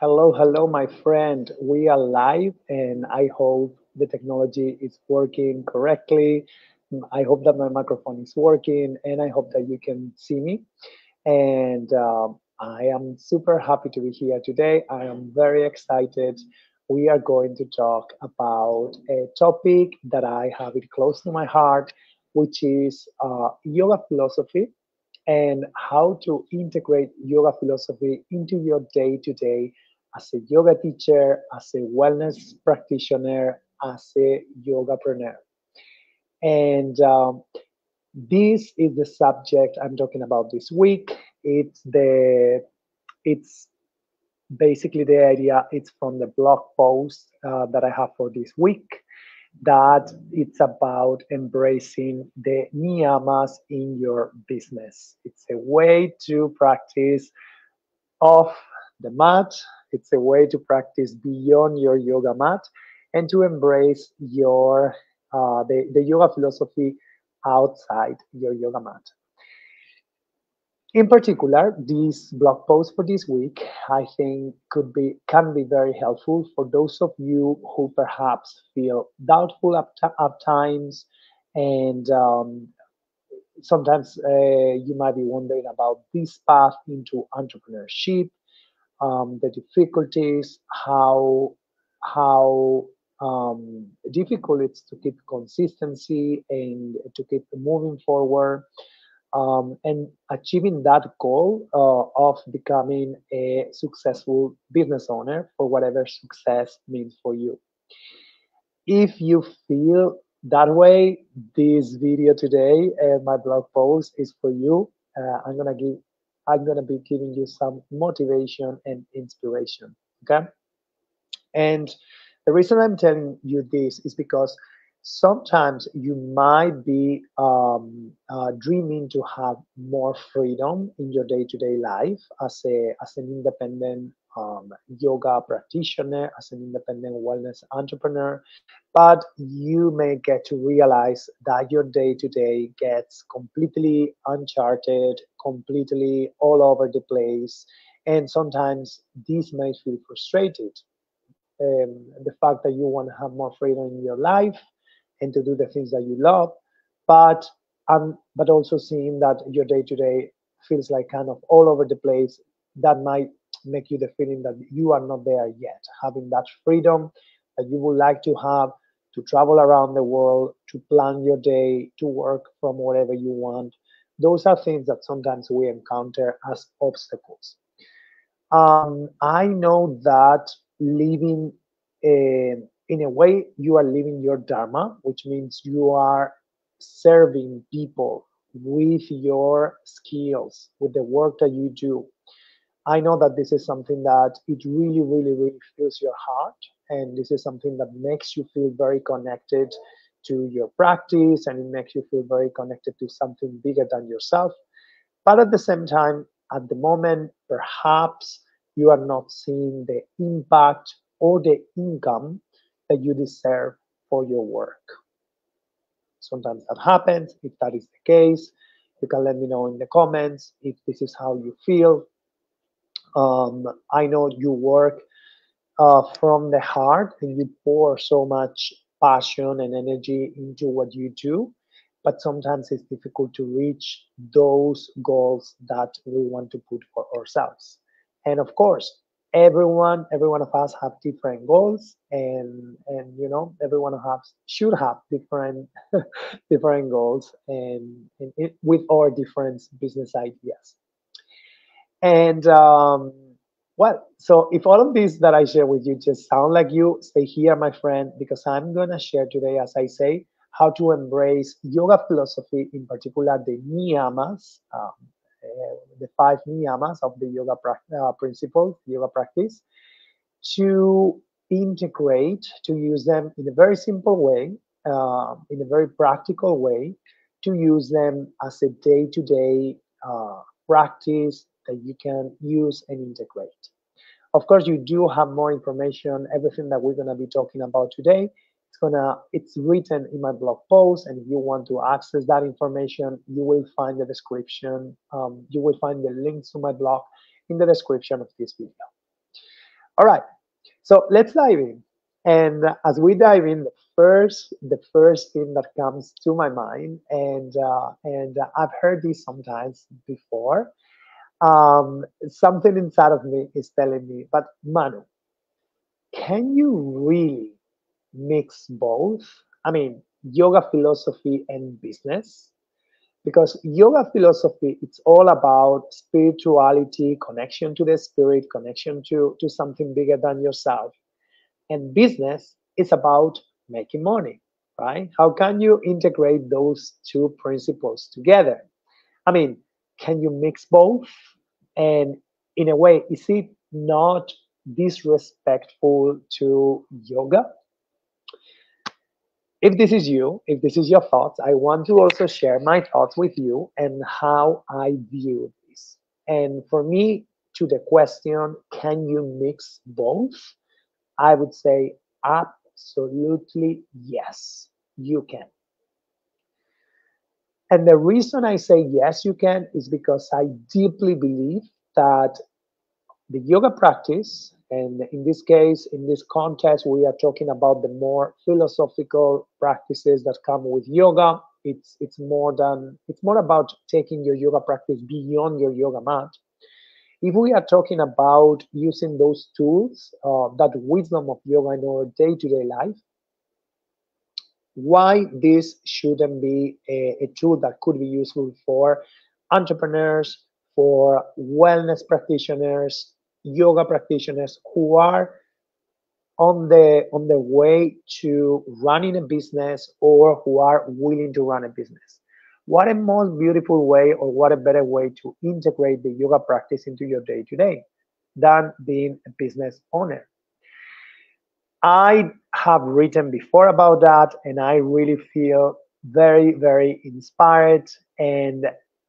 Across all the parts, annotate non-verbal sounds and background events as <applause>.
Hello, hello, my friend. We are live, and I hope the technology is working correctly. I hope that my microphone is working, and I hope that you can see me. And um, I am super happy to be here today. I am very excited. We are going to talk about a topic that I have it close to my heart, which is uh, yoga philosophy and how to integrate yoga philosophy into your day to day as a yoga teacher, as a wellness practitioner, as a yogapreneur. And um, this is the subject I'm talking about this week. It's the it's basically the idea. It's from the blog post uh, that I have for this week. That it's about embracing the niyamas in your business. It's a way to practice off the mat it's a way to practice beyond your yoga mat and to embrace your uh, the, the yoga philosophy outside your yoga mat. In particular, this blog post for this week, I think could be can be very helpful for those of you who perhaps feel doubtful at, times, and um, sometimes uh, you might be wondering about this path into entrepreneurship um, the difficulties, how how um, difficult it's to keep consistency and to keep moving forward um, and achieving that goal uh, of becoming a successful business owner for whatever success means for you. If you feel that way, this video today and my blog post is for you. Uh, I'm gonna give I'm going to be giving you some motivation and inspiration. Okay. And the reason I'm telling you this is because sometimes you might be um, uh, dreaming to have more freedom in your day-to-day life as a as an independent um, yoga practitioner, as an independent wellness entrepreneur, but you may get to realize that your day to day gets completely uncharted, completely all over the place, and sometimes this may feel frustrated. Um, the fact that you want to have more freedom in your life and to do the things that you love, but um, but also seeing that your day to day feels like kind of all over the place. That might make you the feeling that you are not there yet, having that freedom that you would like to have to travel around the world, to plan your day, to work from wherever you want. Those are things that sometimes we encounter as obstacles. Um, I know that living a, in a way, you are living your Dharma, which means you are serving people with your skills, with the work that you do. I know that this is something that it really, really, really fills your heart. And this is something that makes you feel very connected to your practice and it makes you feel very connected to something bigger than yourself. But at the same time, at the moment, perhaps you are not seeing the impact or the income that you deserve for your work. Sometimes that happens. If that is the case, you can let me know in the comments if this is how you feel. Um, I know you work uh, from the heart and you pour so much passion and energy into what you do, but sometimes it's difficult to reach those goals that we want to put for ourselves. And of course, everyone, every one of us have different goals, and and you know, everyone has should have different <laughs> different goals, and, and it, with our different business ideas. And um, well, so if all of these that I share with you just sound like you, stay here, my friend, because I'm going to share today, as I say, how to embrace yoga philosophy, in particular the niyamas, um, uh, the five niyamas of the yoga uh, principle, yoga practice, to integrate, to use them in a very simple way, uh, in a very practical way, to use them as a day-to-day -day, practice that you can use and integrate. Of course, you do have more information, everything that we're going to be talking about today. It's gonna it's written in my blog post, and if you want to access that information, you will find the description. Um, you will find the links to my blog in the description of this video. All right, so let's dive in. And as we dive in, the first the first thing that comes to my mind, and uh, and I've heard this sometimes before. Um, something inside of me is telling me, but Manu, can you really mix both? I mean, yoga philosophy and business? Because yoga philosophy it's all about spirituality connection to the spirit connection to to something bigger than yourself. And business is about making money right? How can you integrate those two principles together? I mean can you mix both and in a way is it not disrespectful to yoga if this is you, if this is your thoughts, I want to also share my thoughts with you and how I view this. And for me, to the question, can you mix both? I would say absolutely yes, you can. And the reason I say yes, you can is because I deeply believe that the yoga practice and in this case, in this context, we are talking about the more philosophical practices that come with yoga. It's it's more than it's more about taking your yoga practice beyond your yoga mat. If we are talking about using those tools, uh, that wisdom of yoga in our day-to-day life, why this shouldn't be a, a tool that could be useful for entrepreneurs, for wellness practitioners, yoga practitioners who are on the on the way to running a business or who are willing to run a business. What a most beautiful way or what a better way to integrate the yoga practice into your day to day than being a business owner i have written before about that and i really feel very very inspired and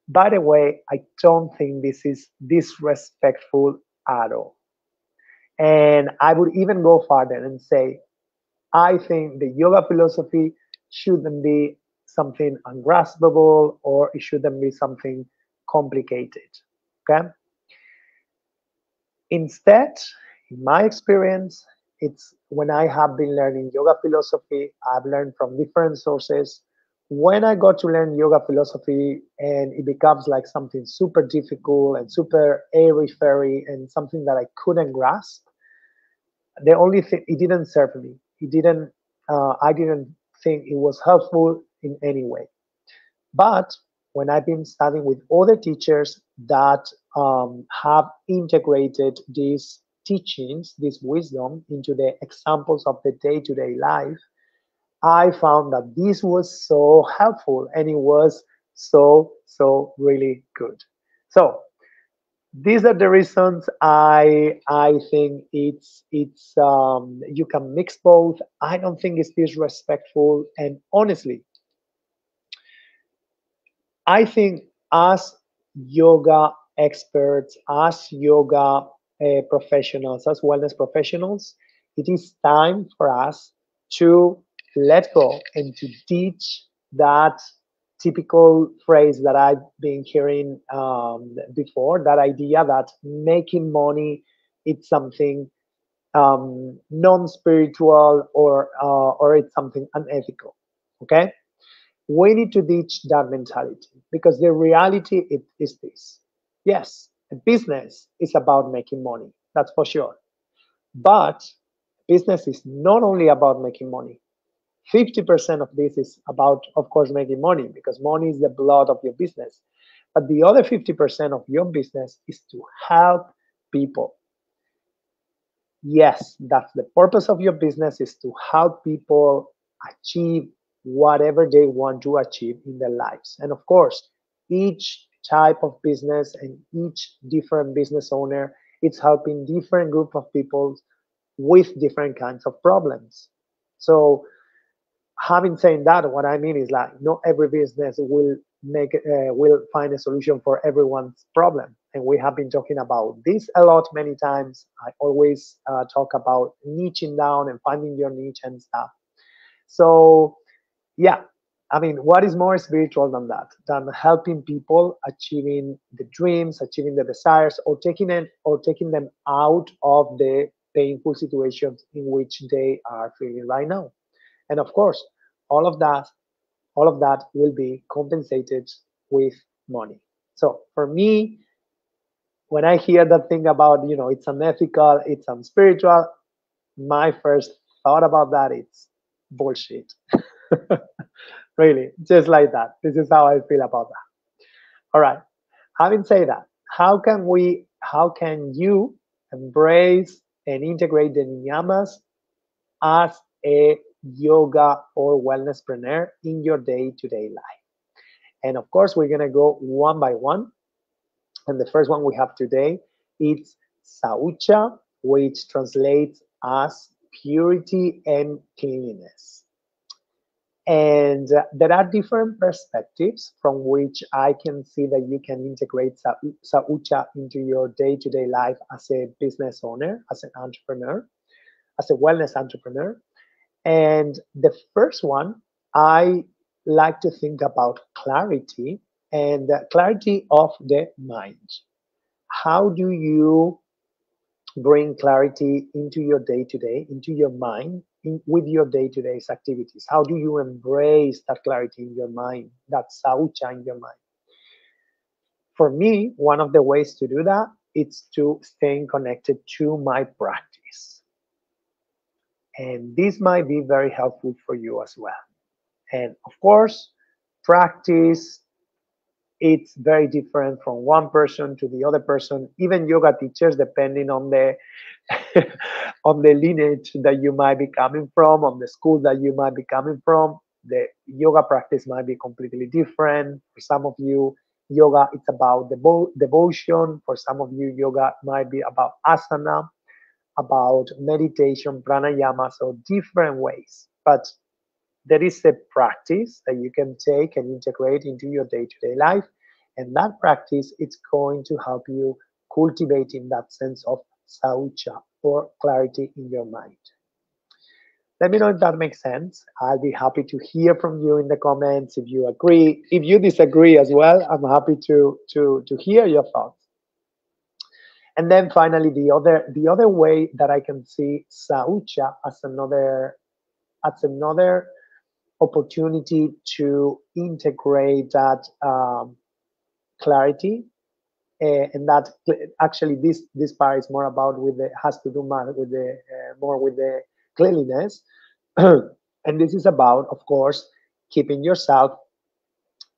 by the way i don't think this is disrespectful at all. And I would even go farther and say, I think the yoga philosophy shouldn't be something ungraspable or it shouldn't be something complicated. Okay. Instead, in my experience, it's when I have been learning yoga philosophy, I've learned from different sources when I got to learn yoga philosophy and it becomes like something super difficult and super airy fairy and something that I couldn't grasp, the only thing it didn't serve me. It didn't. Uh, I didn't think it was helpful in any way. But when I've been studying with other teachers that um, have integrated these teachings, this wisdom into the examples of the day-to-day life, I found that this was so helpful and it was so, so really good. So these are the reasons I I think it's it's um, you can mix both. I don't think it's disrespectful, and honestly, I think as yoga experts, as yoga uh, professionals, as wellness professionals, it is time for us to let go and to teach that typical phrase that I've been hearing um, before that idea that making money it's something um, non-spiritual or uh, or it's something unethical okay? We need to teach that mentality because the reality it is this. Yes business is about making money that's for sure but business is not only about making money 50% of this is about, of course, making money because money is the blood of your business. But the other 50% of your business is to help people. Yes, that's the purpose of your business is to help people achieve whatever they want to achieve in their lives. And of course, each type of business and each different business owner, it's helping different group of people with different kinds of problems. So having said that, what I mean is like not every business will make uh, will find a solution for everyone's problem. And we have been talking about this a lot many times. I always uh, talk about niching down and finding your niche and stuff. So, yeah, I mean, what is more spiritual than that? Than helping people achieving the dreams, achieving the desires, or taking it or taking them out of the painful situations in which they are feeling right now. And of course, all of that, all of that will be compensated with money. So for me, when I hear that thing about, you know, it's unethical, it's unspiritual, my first thought about that it's bullshit. <laughs> really, just like that. This is how I feel about that. All right. Having said that, how can we, how can you embrace and integrate the niyamas as a yoga or wellness wellnesspreneur in your day-to-day life? And of course, we're gonna go one by one. And the first one we have today is Saucha, which translates as purity and cleanliness. And uh, there are different perspectives from which I can see that you can integrate Saucha into your day to day life as a business owner, as an entrepreneur, as a wellness entrepreneur. And the first one, I like to think about clarity and clarity of the mind. How do you bring clarity into your day to day, into your mind, in, with your day to day activities? How do you embrace that clarity in your mind, that saucha in your mind? For me, one of the ways to do that is to staying connected to my practice. And this might be very helpful for you as well. And of course, practice it's very different from one person to the other person. Even yoga teachers depending on the <laughs> on the lineage that you might be coming from on the school that you might be coming from the yoga practice might be completely different. For some of you yoga it's about devo- devotion. For some of you yoga might be about asana about meditation pranayama so different ways. But there is a practice that you can take and integrate into your day-to-day life and that practice it's going to help you cultivating that sense of saucha or clarity in your mind. Let me know if that makes sense. I'll be happy to hear from you in the comments if you agree if you disagree as well. I'm happy to to to hear your thoughts. And then finally the other the other way that i can see saucha as another as another opportunity to integrate that um, clarity. Uh, and that actually this this part is more about with the has to do more with the uh, more with the cleanliness. <clears throat> And this is about of course keeping yourself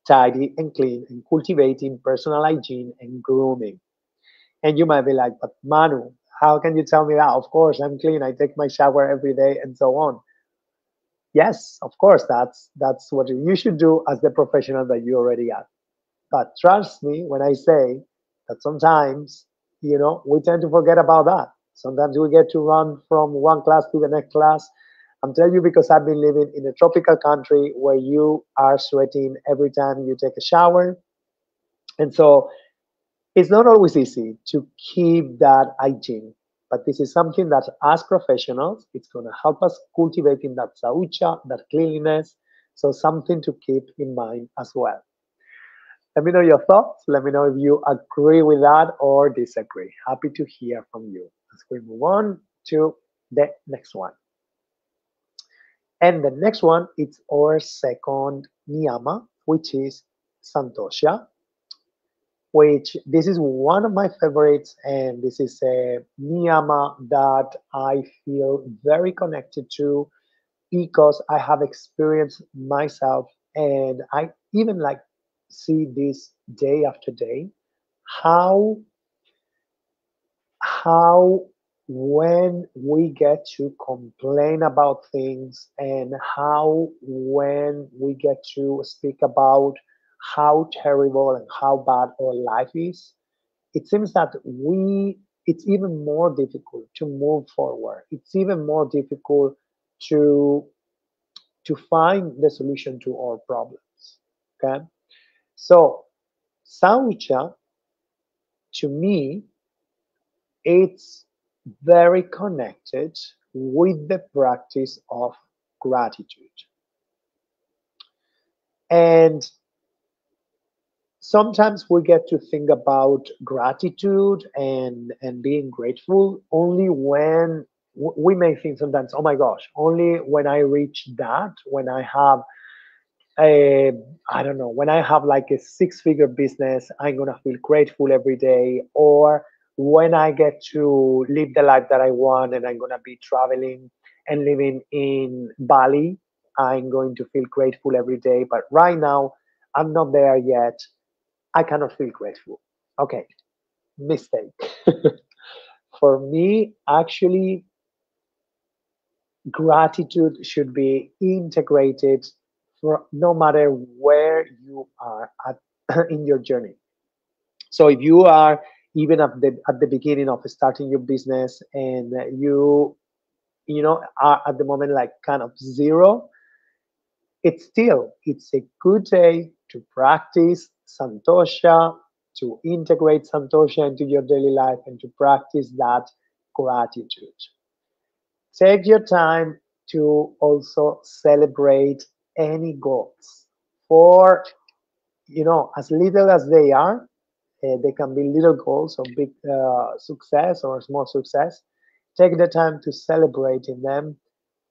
tidy and clean and cultivating personal hygiene and grooming. And you might be like but manu how can you tell me that? Of course i'm clean. I take my shower every day and so on yes of course that's that's what you should do as the professional that you already are. But trust me when i say that sometimes you know we tend to forget about that. Sometimes we get to run from one class to the next class. I'm telling you because i've been living in a tropical country where you are sweating every time you take a shower. And so it's not always easy to keep that hygiene but this is something that as professionals, it's going to help us cultivating that saucha, that cleanliness. So something to keep in mind as well. Let me know your thoughts. Let me know if you agree with that or disagree. Happy to hear from you as we move on to the next one. And the next one is our second niyama, which is santosha which this is one of my favorites and this is a niyama that I feel very connected to because I have experienced myself and I even like see this day after day how how when we get to complain about things and how when we get to speak about how terrible and how bad our life is, it seems that we it's even more difficult to move forward. It's even more difficult to to find the solution to our problems. Okay, so saucha to me it's very connected with the practice of gratitude. And sometimes we get to think about gratitude and and being grateful only when we may think sometimes oh my gosh only when i reach that when i have a i don't know when i have like a six figure business i'm gonna feel grateful every day or when i get to live the life that i want and i'm gonna be traveling and living in bali i'm going to feel grateful every day. But right now i'm not there yet I cannot feel grateful. Okay, mistake. <laughs> For me, actually, gratitude should be integrated for no matter where you are at <clears throat> in your journey. So if you are even at the at the beginning of starting your business and you you know are at the moment like kind of zero, it's still it's a good day to practice Santosha, to integrate Santosha into your daily life and to practice that gratitude. Take your time to also celebrate any goals for, you know, as little as they are. Uh, they can be little goals or big uh, success or small success. Take the time to celebrate in them,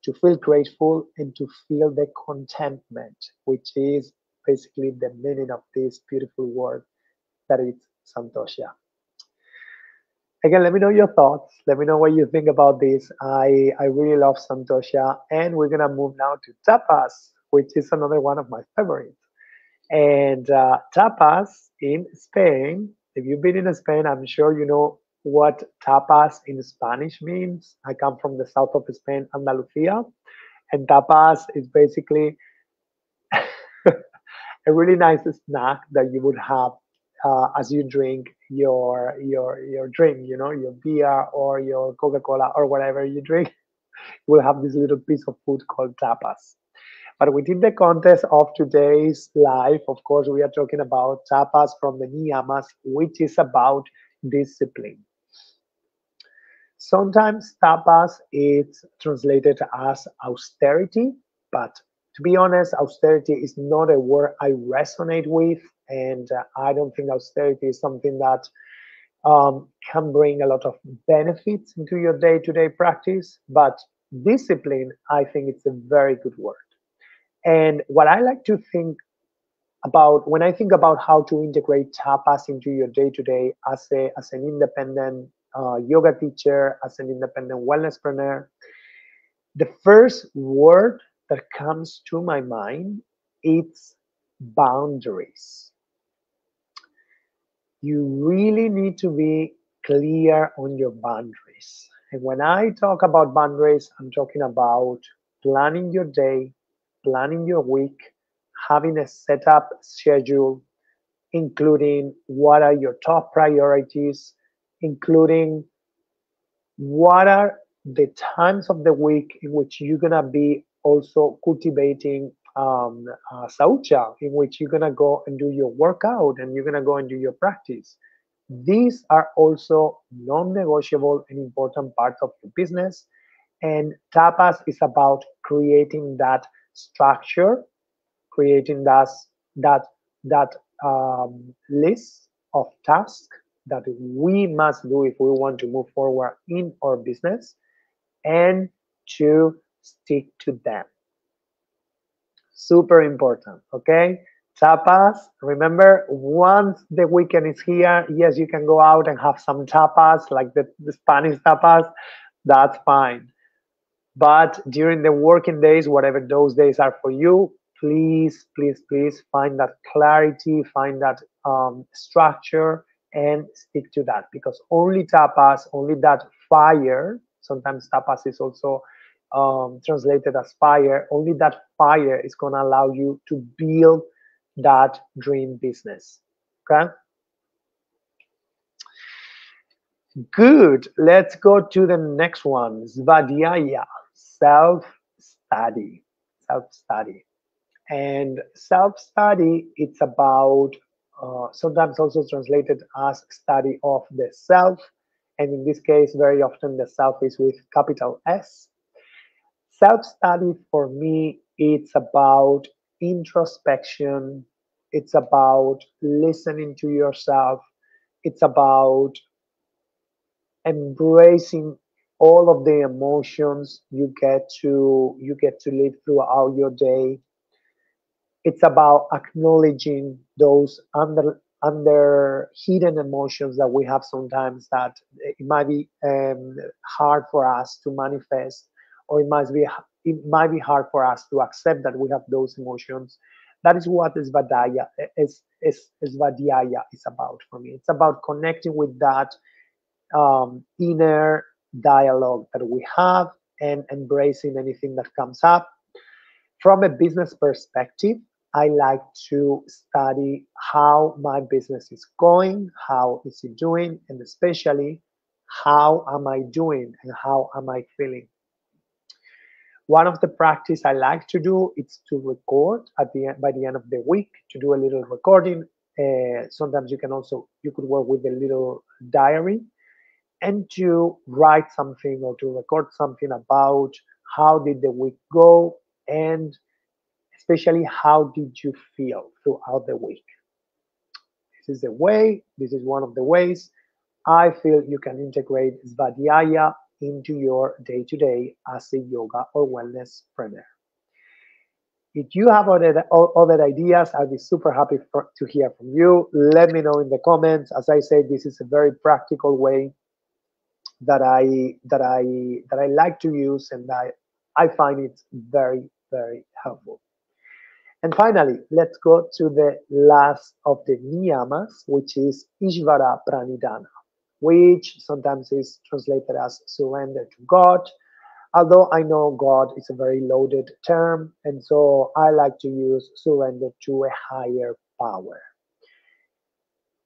to feel grateful, and to feel the contentment, which is basically the meaning of this beautiful word that is Santosha. Again, let me know your thoughts. Let me know what you think about this. I, I really love Santosha. And we're going to move now to tapas, which is another one of my favorites. And uh, tapas in Spain, if you've been in Spain, I'm sure you know what tapas in Spanish means. I come from the south of Spain, Andalusia. And tapas is basically <laughs> a really nice snack that you would have uh, as you drink your your your drink you know your beer or your coca-cola or whatever you drink. <laughs> You will have this little piece of food called tapas. But within the context of today's life of course we are talking about tapas from the niyamas which is about discipline. Sometimes tapas is translated as austerity but to be honest, austerity is not a word I resonate with, and uh, I don't think austerity is something that um, can bring a lot of benefits into your day-to-day practice. But discipline, I think it's a very good word. And what I like to think about when I think about how to integrate tapas into your day-to-day as a as an independent uh, yoga teacher, as an independent wellnesspreneur, the first word that comes to my mind it's boundaries. You really need to be clear on your boundaries. And when i talk about boundaries i'm talking about planning your day planning your week having a set up schedule including what are your top priorities including what are the times of the week in which you're gonna be also cultivating um, uh, saucha, in which you're gonna go and do your workout and you're gonna go and do your practice. These are also non-negotiable and important parts of your business. And tapas is about creating that structure, creating that that that um, list of tasks that we must do if we want to move forward in our business, and to stick to them. Super important, okay? Tapas, remember, once the weekend is here, yes, you can go out and have some tapas, like the, the Spanish tapas, that's fine. But during the working days, whatever those days are for you, please, please, please find that clarity, find that um, structure, and stick to that because only tapas, only that fire, sometimes tapas is also um, translated as fire, only that fire is going to allow you to build that dream business. Okay. Good. Let's go to the next one. Svadhyaya, self-study. Self-study. And self-study, it's about uh, sometimes also translated as study of the self. And in this case, very often the self is with capital S self-study for me it's about introspection. It's about listening to yourself. It's about embracing all of the emotions you get to you get to live throughout your day. It's about acknowledging those under under hidden emotions that we have sometimes that it might be um, hard for us to manifest or it might be it might be hard for us to accept that we have those emotions. That is what svadhyaya is is, is svadhyaya is about for me. It's about connecting with that um, inner dialogue that we have and embracing anything that comes up. From a business perspective I like to study how my business is going, how is it doing, and especially how am I doing and how am I feeling. One of the practice I like to do is to record at the by the end of the week to do a little recording. Uh, sometimes you can also you could work with a little diary and to write something or to record something about how did the week go and especially how did you feel throughout the week. This is the way, this is one of the ways I feel you can integrate Svadhyaya into your day to day as a yoga or wellness trainer. If you have other, other ideas, I'll be super happy for, to hear from you. Let me know in the comments. As I said, this is a very practical way that I that I that I like to use, and I I find it very very helpful. And finally, let's go to the last of the niyamas, which is Ishvara Pranidhana, which sometimes is translated as surrender to God. Although I know God is a very loaded term, and so I like to use surrender to a higher power.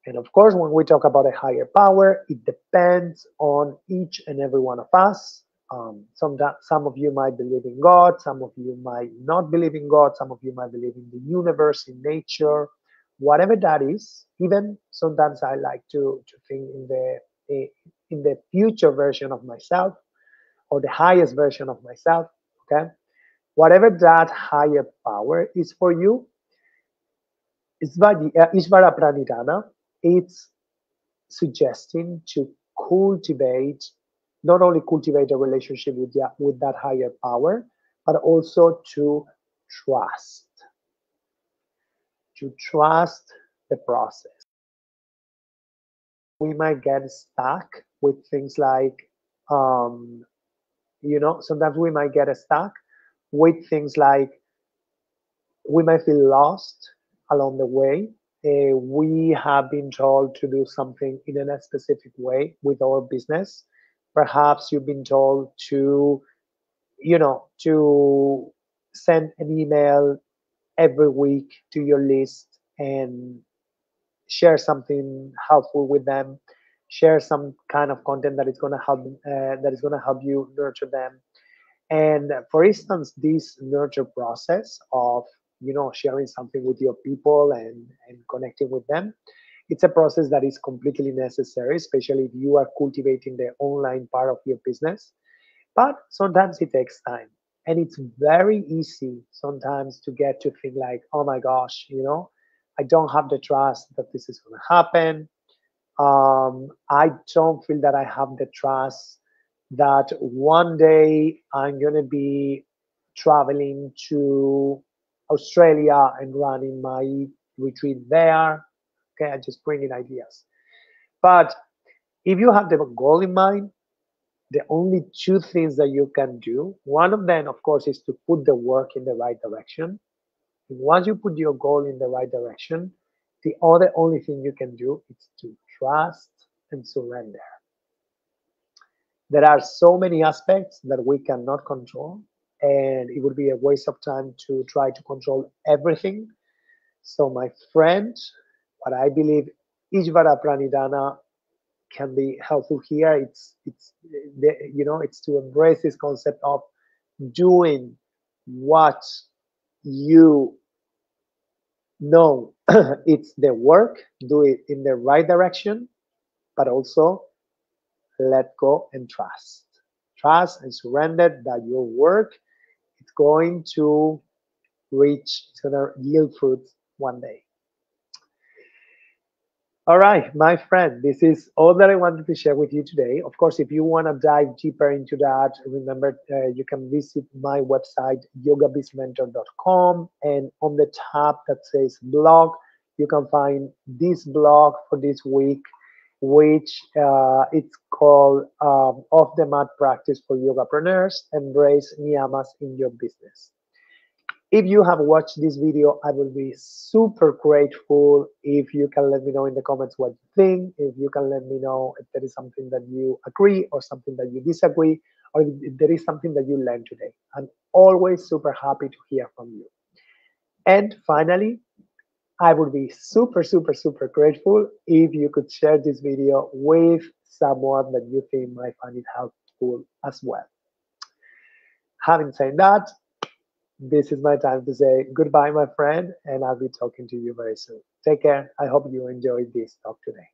And of course, when we talk about a higher power, it depends on each and every one of us um, some some of you might believe in God, some of you might not believe in God, some of you might believe in the universe, in nature, whatever that is. Even sometimes I like to to think in the eh, in the future version of myself or the highest version of myself. Okay, whatever that higher power is for you, Ishvara uh, Pranidhana, it's suggesting to cultivate not only cultivate a relationship with, the, with that higher power, but also to trust. To trust the process. We might get stuck with things like, um, you know, sometimes we might get stuck with things like we might feel lost along the way. Uh, we have been told to do something in a specific way with our business perhaps you've been told to you know to send an email every week to your list and share something helpful with them share some kind of content that is going to help uh, that is going to help you nurture them and for instance this nurture process of you know sharing something with your people and and connecting with them it's a process that is completely necessary, especially if you are cultivating the online part of your business. But sometimes it takes time. And it's very easy sometimes to get to think like, oh my gosh, you know, I don't have the trust that this is going to happen. Um, I don't feel that I have the trust that one day I'm going to be traveling to Australia and running my retreat there Okay, I just bring in ideas. But if you have the goal in mind, the only two things that you can do, one of them, of course, is to put the work in the right direction. Once you put your goal in the right direction, the other only thing you can do is to trust and surrender. There are so many aspects that we cannot control, and it would be a waste of time to try to control everything. So, my friend, what I believe Ishvara Pranidhana can be helpful here. It's it's you know it's to embrace this concept of doing what you know <clears throat> it's the work, do it in the right direction, but also let go and trust. Trust and surrender that your work is going to reach, it's going to yield fruit one day. All right, my friend, this is all that I wanted to share with you today. Of course, if you want to dive deeper into that, remember uh, you can visit my website, yogabizmentor.com, and on the tab that says blog, you can find this blog for this week, which uh, it's called um, Off the Mat Practice for Yogapreneurs, Embrace Niyamas in Your Business. If you have watched this video, I will be super grateful if you can let me know in the comments what you think, if you can let me know if there is something that you agree or something that you disagree, or if there is something that you learned today. I'm always super happy to hear from you. And finally, I would be super, super, super grateful if you could share this video with someone that you think might find it helpful as well. Having said that, this is my time to say goodbye, my friend, and I'll be talking to you very soon. Take care. I hope you enjoyed this talk today.